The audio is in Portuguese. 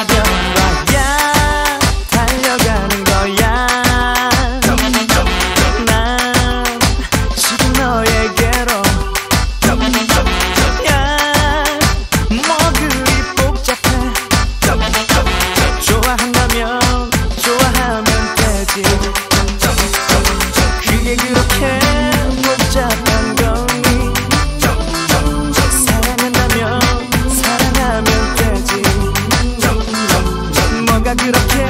I do. amiga de roqueiro